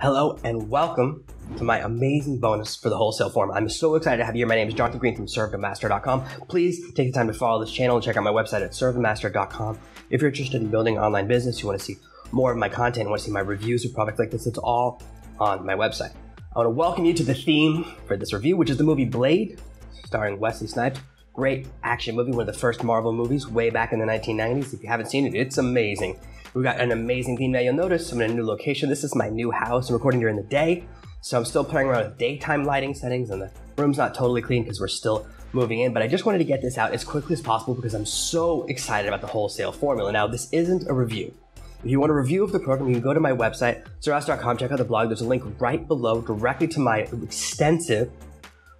Hello and welcome to my amazing bonus for the wholesale form. I'm so excited to have you here. My name is Jonathan Green from ServeNoMaster.com. Please take the time to follow this channel and check out my website at ServeNoMaster.com. If you're interested in building an online business, you want to see more of my content, want to see my reviews of products like this, it's all on my website. I want to welcome you to the theme for this review, which is the movie Blade, starring Wesley Snipes. Great action movie, one of the first Marvel movies way back in the 1990s. If you haven't seen it, it's amazing. We've got an amazing theme now. You'll notice I'm in a new location. This is my new house. I'm recording during the day. So I'm still playing around with daytime lighting settings and the room's not totally clean because we're still moving in. But I just wanted to get this out as quickly as possible because I'm so excited about the wholesale formula. Now, this isn't a review. If you want a review of the program, you can go to my website, sirhouse.com, check out the blog. There's a link right below directly to my extensive,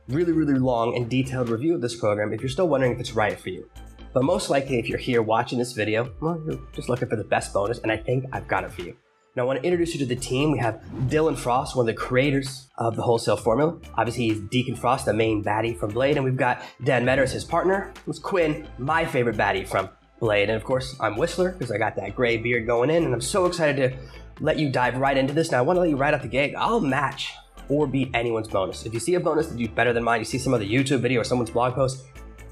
really, really long and detailed review of this program if you're still wondering if it's right for you. But most likely, if you're here watching this video, well, you're just looking for the best bonus, and I think I've got it for you. Now, I want to introduce you to the team. We have Dylan Frost, one of the creators of the wholesale formula. Obviously, he's Deacon Frost, the main baddie from Blade, and we've got Dan Meadors, his partner, who's Quinn, my favorite baddie from Blade. And of course, I'm Whistler because I got that gray beard going in, and I'm so excited to let you dive right into this. Now, I want to let you right out the gate. I'll match or beat anyone's bonus. If you see a bonus that you do better than mine, you see some other YouTube video or someone's blog post,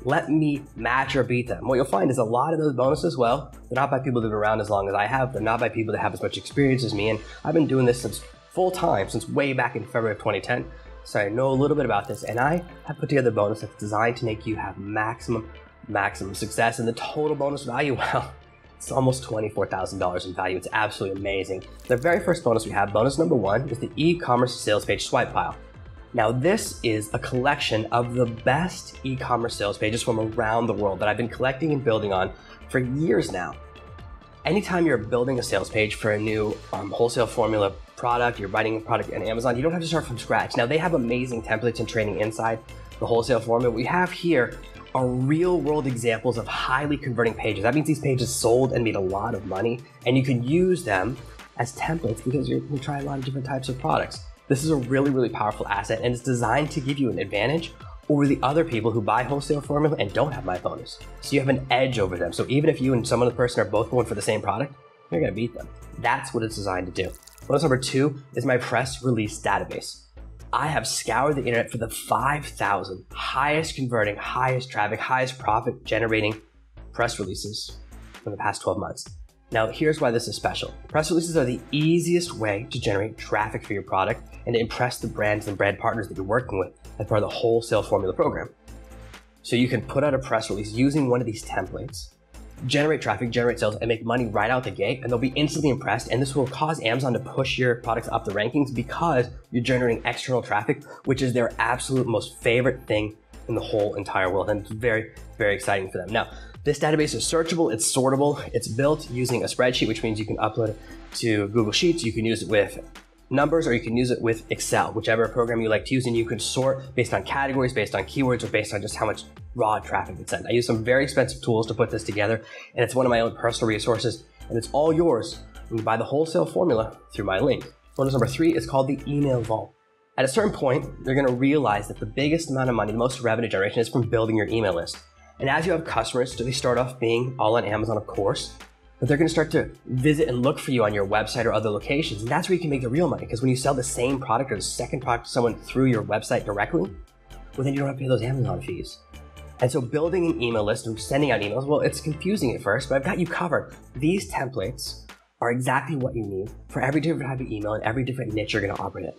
let me match or beat them. What you'll find is a lot of those bonuses, well, they're not by people that have been around as long as I have. They're not by people that have as much experience as me. And I've been doing this since full time, since way back in February of 2010. So I know a little bit about this. And I have put together a bonus that's designed to make you have maximum, maximum success. And the total bonus value, well, it's almost $24,000 in value. It's absolutely amazing. The very first bonus we have, bonus number one, is the e-commerce sales page swipe file. Now, this is a collection of the best e commerce sales pages from around the world that I've been collecting and building on for years now. Anytime you're building a sales page for a new um, wholesale formula product, you're writing a product on Amazon, you don't have to start from scratch. Now, they have amazing templates and training inside the wholesale formula. We have here are real world examples of highly converting pages. That means these pages sold and made a lot of money, and you can use them as templates because going to try a lot of different types of products. This is a really, really powerful asset and it's designed to give you an advantage over the other people who buy wholesale formula and don't have my bonus. So you have an edge over them. So even if you and some other person are both going for the same product, you're gonna beat them. That's what it's designed to do. Bonus number two is my press release database. I have scoured the internet for the 5,000 highest converting, highest traffic, highest profit generating press releases from the past 12 months. Now, here's why this is special. Press releases are the easiest way to generate traffic for your product and to impress the brands and brand partners that you're working with as part of the wholesale formula program. So you can put out a press release using one of these templates, generate traffic, generate sales, and make money right out the gate, and they'll be instantly impressed. And this will cause Amazon to push your products up the rankings because you're generating external traffic, which is their absolute most favorite thing in the whole entire world. And it's very, very exciting for them. Now, this database is searchable, it's sortable, it's built using a spreadsheet, which means you can upload it to Google Sheets, you can use it with numbers, or you can use it with Excel, whichever program you like to use, and you can sort based on categories, based on keywords, or based on just how much raw traffic it's sent. I use some very expensive tools to put this together, and it's one of my own personal resources, and it's all yours you buy the wholesale formula through my link. Bonus number three is called the email vault. At a certain point, you're going to realize that the biggest amount of money, the most revenue generation is from building your email list. And as you have customers, do they start off being all on Amazon, of course, but they're going to start to visit and look for you on your website or other locations. And that's where you can make the real money. Because when you sell the same product or the second product to someone through your website directly, well, then you don't have to pay those Amazon fees. And so building an email list and sending out emails, well, it's confusing at first, but I've got you covered. These templates are exactly what you need for every different type of email and every different niche you're going to operate in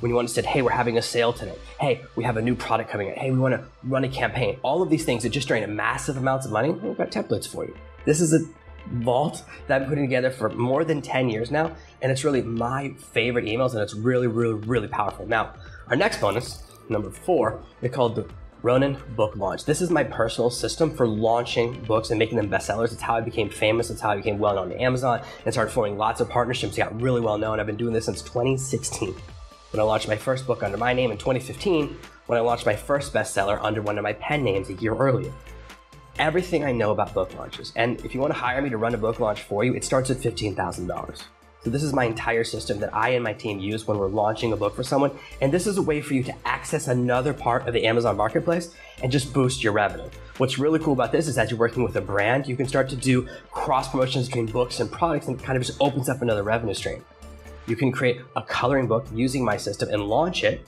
when you want to say, hey, we're having a sale today. Hey, we have a new product coming in. Hey, we want to run a campaign. All of these things that just drain a massive amounts of money. We've got templates for you. This is a vault that I'm putting together for more than 10 years now. And it's really my favorite emails and it's really, really, really powerful. Now, our next bonus, number four, is called the Ronin Book Launch. This is my personal system for launching books and making them bestsellers. It's how I became famous. It's how I became well known to Amazon and started forming lots of partnerships. got really well known. I've been doing this since 2016 when I launched my first book under my name in 2015, when I launched my first bestseller under one of my pen names a year earlier. Everything I know about book launches, and if you want to hire me to run a book launch for you, it starts at $15,000. So this is my entire system that I and my team use when we're launching a book for someone. And this is a way for you to access another part of the Amazon marketplace and just boost your revenue. What's really cool about this is as you're working with a brand, you can start to do cross promotions between books and products and it kind of just opens up another revenue stream. You can create a coloring book using my system and launch it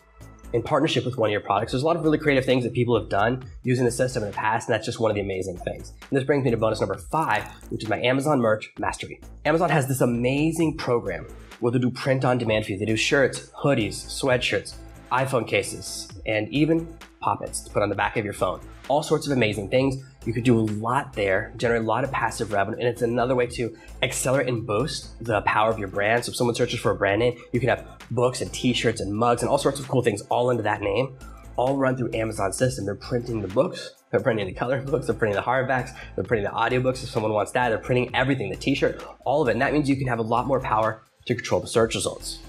in partnership with one of your products. There's a lot of really creative things that people have done using the system in the past, and that's just one of the amazing things. And this brings me to bonus number five, which is my Amazon merch mastery. Amazon has this amazing program where they do print on demand for you. They do shirts, hoodies, sweatshirts, iPhone cases, and even poppets to put on the back of your phone. All sorts of amazing things. You could do a lot there, generate a lot of passive revenue, and it's another way to accelerate and boost the power of your brand. So if someone searches for a brand name, you can have books and t-shirts and mugs and all sorts of cool things all under that name, all run through Amazon system. They're printing the books, they're printing the color books, they're printing the hardbacks, they're printing the audiobooks if someone wants that, they're printing everything, the t-shirt, all of it. And that means you can have a lot more power to control the search results.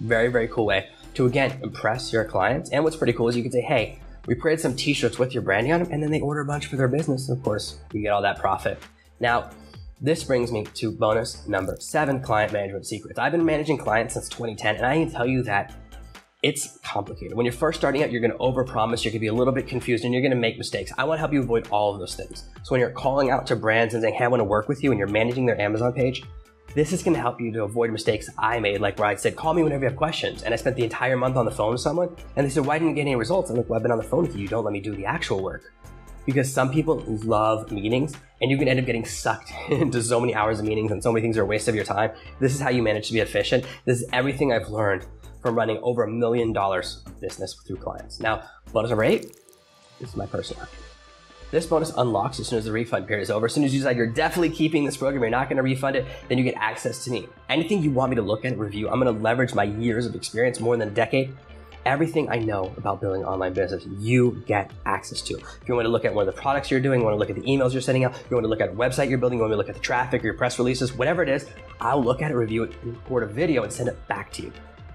Very, very cool way to again impress your clients. And what's pretty cool is you can say, hey, we created some t-shirts with your branding on them, and then they order a bunch for their business. Of course, you get all that profit. Now, this brings me to bonus number seven, client management secrets. I've been managing clients since 2010, and I can tell you that it's complicated. When you're first starting out, you're to overpromise, you're to be a little bit confused, and you're to make mistakes. I want to help you avoid all of those things. So when you're calling out to brands and saying, "Hey, I want to work with you," and you're managing their Amazon page, this is going to help you to avoid mistakes I made, like where I said, call me whenever you have questions. And I spent the entire month on the phone with someone, and they said, why didn't you get any results? I'm like, well, I've been on the phone with you. You don't let me do the actual work. Because some people love meetings, and you can end up getting sucked into so many hours of meetings, and so many things are a waste of your time. This is how you manage to be efficient. This is everything I've learned from running over a million dollars of business through clients. Now, bonus number eight, this is my personal this bonus unlocks as soon as the refund period is over. As soon as you decide you're definitely keeping this program, you're not going to refund it, then you get access to me. Anything you want me to look at and review, I'm going to leverage my years of experience, more than a decade. Everything I know about building online business, you get access to. If you want to look at one of the products you're doing, you want to look at the emails you're sending out, you want to look at a website you're building, you want to look at the traffic, or your press releases, whatever it is, I'll look at it, review it, record a video, and send it back to you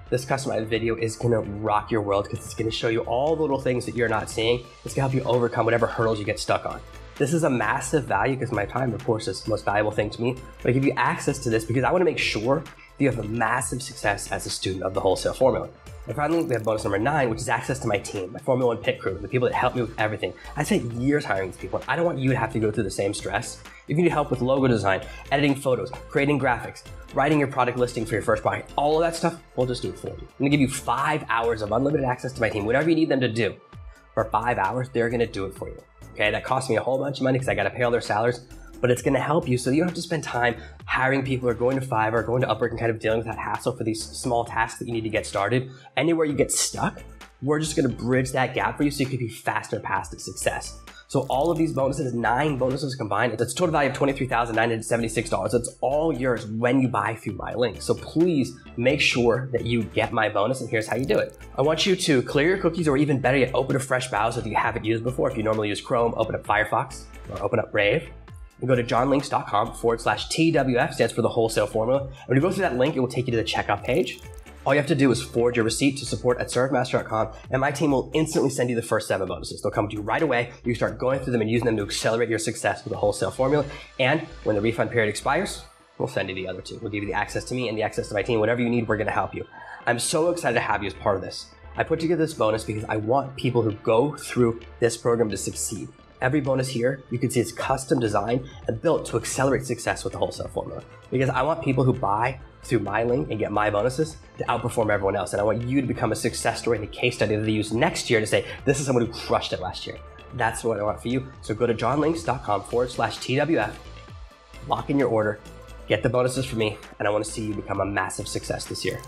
this customized video is gonna rock your world because it's gonna show you all the little things that you're not seeing. It's gonna help you overcome whatever hurdles you get stuck on. This is a massive value because my time, of course, is the most valuable thing to me. But I give you access to this because I wanna make sure that you have a massive success as a student of the wholesale formula. And finally, we have bonus number nine, which is access to my team, my Formula One pit crew, the people that help me with everything. I spent years hiring these people. I don't want you to have to go through the same stress. If you need help with logo design, editing photos, creating graphics, writing your product listing for your first product, all of that stuff, we'll just do it for you. I'm gonna give you five hours of unlimited access to my team, whatever you need them to do. For five hours, they're gonna do it for you. Okay, that cost me a whole bunch of money because I gotta pay all their salaries but it's going to help you so you don't have to spend time hiring people or going to Fiverr or going to Upwork and kind of dealing with that hassle for these small tasks that you need to get started. Anywhere you get stuck, we're just going to bridge that gap for you so you can be faster past the success. So all of these bonuses, nine bonuses combined, it's a total value of $23,976. It's all yours when you buy through my link. So please make sure that you get my bonus and here's how you do it. I want you to clear your cookies or even better yet, open a fresh browser that you haven't used before. If you normally use Chrome, open up Firefox or open up Brave and go to jonlinks.com forward slash TWF, stands for the wholesale formula. And when you go through that link, it will take you to the checkout page. All you have to do is forward your receipt to support at servenomaster.com, and my team will instantly send you the first seven bonuses. They'll come to you right away. You start going through them and using them to accelerate your success with the wholesale formula. And when the refund period expires, we'll send you the other two. We'll give you the access to me and the access to my team. Whatever you need, we're going to help you. I'm so excited to have you as part of this. I put together this bonus because I want people who go through this program to succeed. Every bonus here, you can see it's custom designed and built to accelerate success with the wholesale formula. Because I want people who buy through my link and get my bonuses to outperform everyone else. And I want you to become a success story and a case study that they use next year to say, this is someone who crushed it last year. That's what I want for you. So go to jonlinks.com forward slash TWF, lock in your order, get the bonuses for me, and I want to see you become a massive success this year.